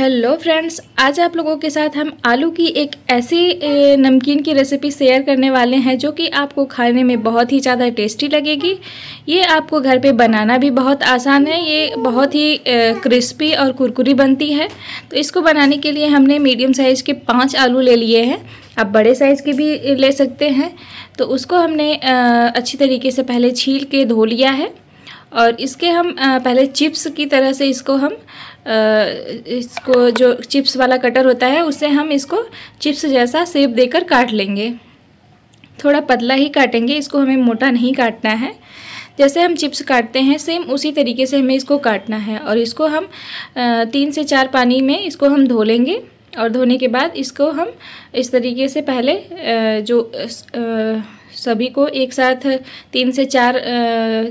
Hello friends, आज आप लोगों के साथ हम आलू की एक ऐसी नमकीन की रेसिपी शेयर करने वाले हैं जो कि आपको खाने में बहुत ही ज़्यादा टेस्टी लगेगी। ये आपको घर पे बनाना भी बहुत आसान है। ये बहुत ही क्रिस्पी और कुरकुरी बनती है। तो इसको बनाने के लिए हमने मीडियम साइज़ के पाँच आलू ले लिए हैं। आप बड़े साइज़ के भी ले सकते हैं। तो उसको हमने अच्छी तरीके से पहले छील के धो लिया है। और इसके हम पहले चिप्स की तरह से इसको हम इसको जो चिप्स वाला कटर होता है, उससे हम इसको चिप्स जैसा सेप देकर काट लेंगे। थोड़ा पतला ही काटेंगे, इसको हमें मोटा नहीं काटना है। जैसे हम चिप्स काटते हैं, सेम उसी तरीके से हमें इसको काटना है। और इसको हम तीन से चार पानी में इसको हम धो लेंगे। और धोने के बाद इसको हम इस तरीके से पहले जो सभी को एक साथ तीन से चार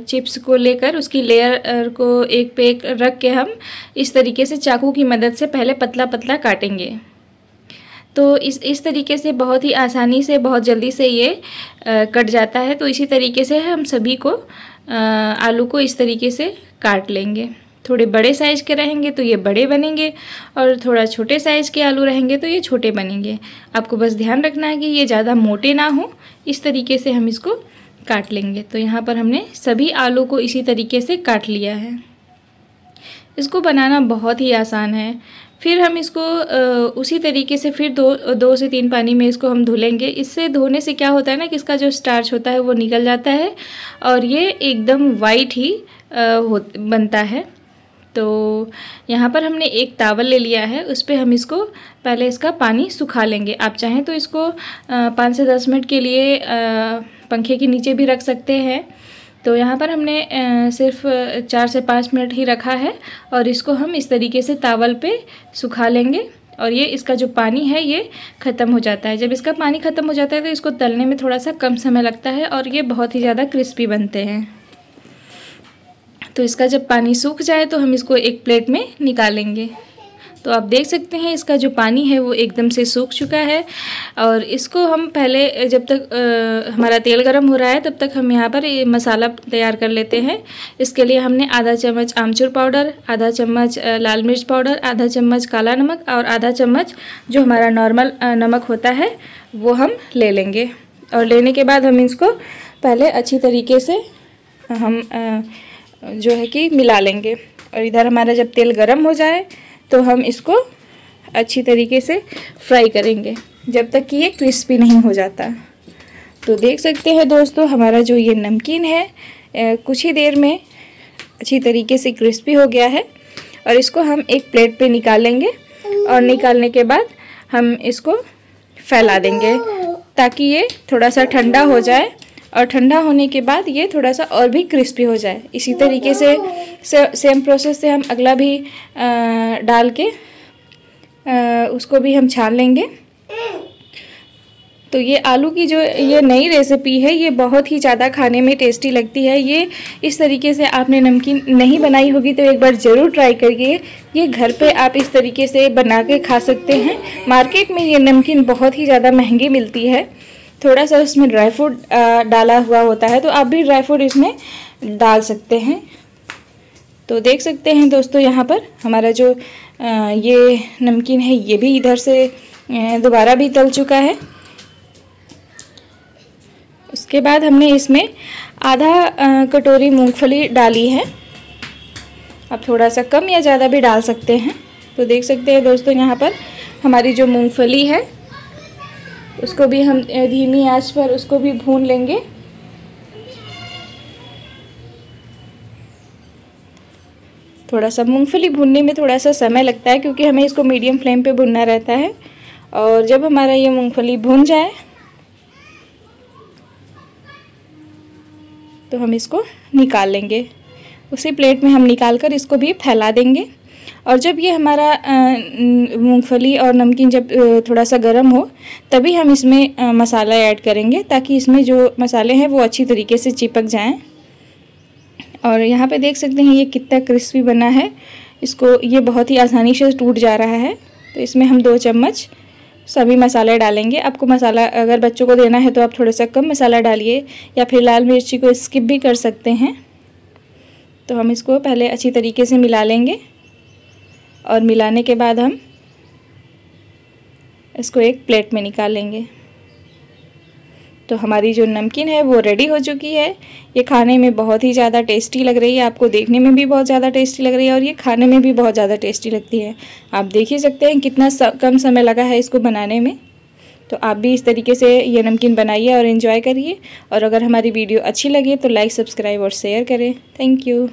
चिप्स को लेकर उसकी लेयर को एक पे एक रख के हम इस तरीके से चाकू की मदद से पहले पतला पतला काटेंगे। तो इस इस तरीके से बहुत ही आसानी से, बहुत जल्दी से ये कट जाता है। तो इसी तरीके से हम सभी को आलू को इस तरीके से काट लेंगे। थोड़े बड़े साइज़ के रहेंगे तो ये बड़े बनेंगे और थोड़ा छोटे साइज़ के आलू रहेंगे तो ये छोटे बनेंगे। आपको बस ध्यान रखना है कि ये ज़्यादा मोटे ना हो, इस तरीके से हम इसको काट लेंगे। तो यहाँ पर हमने सभी आलू को इसी तरीके से काट लिया है। इसको बनाना बहुत ही आसान है। फिर हम इसको उसी तरीके से फिर दो दो से तीन पानी में इसको हम धुलेंगे। इससे धोने से क्या होता है ना कि इसका जो स्टार्च होता है वो निकल जाता है और ये एकदम वाइट ही हो, बनता है। तो यहाँ पर हमने एक तावल ले लिया है, उस पर हम इसको पहले इसका पानी सुखा लेंगे। आप चाहें तो इसको पाँच से दस मिनट के लिए पंखे के नीचे भी रख सकते हैं। तो यहाँ पर हमने सिर्फ़ चार से पाँच मिनट ही रखा है और इसको हम इस तरीके से तावल पे सुखा लेंगे और ये इसका जो पानी है, ये ख़त्म हो जाता है। जब इसका पानी ख़त्म हो जाता है तो इसको तलने में थोड़ा सा कम समय लगता है और ये बहुत ही ज़्यादा क्रिस्पी बनते हैं। तो इसका जब पानी सूख जाए तो हम इसको एक प्लेट में निकालेंगे। तो आप देख सकते हैं इसका जो पानी है वो एकदम से सूख चुका है और इसको हम पहले जब तक आ, हमारा तेल गर्म हो रहा है तब तक हम यहाँ पर ये मसाला तैयार कर लेते हैं। इसके लिए हमने आधा चम्मच आमचूर पाउडर आधा चम्मच लाल मिर्च पाउडर आधा चम्मच काला नमक और आधा चम्मच जो हमारा नॉर्मल नमक होता है वो हम ले लेंगे। और लेने के बाद हम इसको पहले अच्छी तरीके से हम आ, जो है कि मिला लेंगे। और इधर हमारा जब तेल गर्म हो जाए तो हम इसको अच्छी तरीके से फ्राई करेंगे, जब तक कि ये क्रिस्पी नहीं हो जाता। तो देख सकते हैं दोस्तों, हमारा जो ये नमकीन है कुछ ही देर में अच्छी तरीके से क्रिस्पी हो गया है। और इसको हम एक प्लेट पे निकालेंगे और निकालने के बाद हम इसको फैला देंगे, ताकि ये थोड़ा सा ठंडा हो जाए। और ठंडा होने के बाद ये थोड़ा सा और भी क्रिस्पी हो जाए। इसी तरीके से से सेम प्रोसेस से हम अगला भी आ, डाल के आ, उसको भी हम छान लेंगे। तो ये आलू की जो ये नई रेसिपी है ये बहुत ही ज़्यादा खाने में टेस्टी लगती है। ये इस तरीके से आपने नमकीन नहीं बनाई होगी तो एक बार ज़रूर ट्राई करिए। ये घर पे आप इस तरीके से बना के खा सकते हैं। मार्केट में ये नमकीन बहुत ही ज़्यादा महँगी मिलती है। थोड़ा सा उसमें ड्राई फ्रूट डाला हुआ होता है तो आप भी ड्राई फ्रूट इसमें डाल सकते हैं। तो देख सकते हैं दोस्तों यहाँ पर हमारा जो ये नमकीन है, ये भी इधर से दोबारा भी तल चुका है। उसके बाद हमने इसमें आधा कटोरी मूंगफली डाली है। आप थोड़ा सा कम या ज़्यादा भी डाल सकते हैं। तो देख सकते हैं दोस्तों यहाँ पर हमारी जो मूंगफली है उसको भी हम धीमी आँच पर उसको भी भून लेंगे। थोड़ा सा मूंगफली भूनने में थोड़ा सा समय लगता है क्योंकि हमें इसको मीडियम फ्लेम पे भुनना रहता है। और जब हमारा ये मूंगफली भून जाए तो हम इसको निकाल लेंगे। उसी प्लेट में हम निकाल कर इसको भी फैला देंगे। और जब ये हमारा मूंगफली और नमकीन जब थोड़ा सा गर्म हो, तभी हम इसमें मसाला ऐड करेंगे ताकि इसमें जो मसाले हैं वो अच्छी तरीके से चिपक जाएँ। और यहाँ पे देख सकते हैं ये कितना क्रिस्पी बना है। इसको, ये बहुत ही आसानी से टूट जा रहा है। तो इसमें हम दो चम्मच सभी मसाले डालेंगे। आपको मसाला, अगर बच्चों को देना है तो आप थोड़ा सा कम मसाला डालिए या फिर लाल मिर्ची को स्किप भी कर सकते हैं। तो हम इसको पहले अच्छी तरीके से मिला लेंगे। और मिलाने के बाद हम इसको एक प्लेट में निकाल लेंगे तो हमारी जो नमकीन है वो रेडी हो चुकी है। ये खाने में बहुत ही ज़्यादा टेस्टी लग रही है। आपको देखने में भी बहुत ज़्यादा टेस्टी लग रही है और ये खाने में भी बहुत ज़्यादा टेस्टी लगती है। आप देख ही सकते हैं कितना कम समय लगा है इसको बनाने में। तो आप भी इस तरीके से ये नमकीन बनाइए और इन्जॉय करिए। और अगर हमारी वीडियो अच्छी लगे तो लाइक सब्सक्राइब और शेयर करें। Thank you